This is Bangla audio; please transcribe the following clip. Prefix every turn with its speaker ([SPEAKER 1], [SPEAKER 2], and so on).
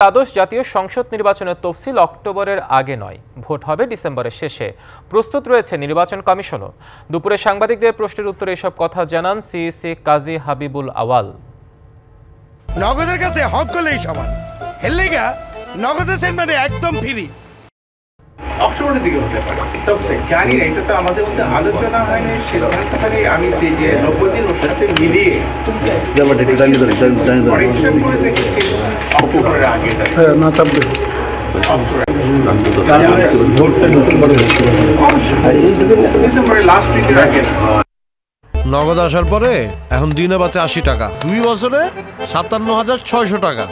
[SPEAKER 1] দ্বাদশ জাতীয় সংসদ নির্বাচনের তফসিল অক্টোবরের আগে নয়। ভোট হবে ডিসেম্বরের শেষে। প্রস্তুত রয়েছে নির্বাচন কমিশনও। দুপুরে সাংবাদিকদের প্রশ্নের উত্তরে এসব কথা জানান সিইসি কাজী হাবিবুল আওয়াল।
[SPEAKER 2] নগদের কাছে হক করলেই সমান। হেললেগা, নগদের সেন্ট একদম ফ্রি।
[SPEAKER 3] দিকে হতে পারে। তবে জানি না এটা তো আমাদের মধ্যে আলোচনা হয়নি সিদ্ধান্ত করে আমি যে যে নব্বই দিন ওর সাথে মিলিয়ে পরীক্ষা করে দেখেছি। অক্টোবরের আগে ডিসেম্বরের লাস্ট উইকের আগে।
[SPEAKER 4] নগদ আসার পরে এখন দিনে বাঁচে আশি টাকা। দুই বছরে সাতান্ন হাজার ছয়শো টাকা।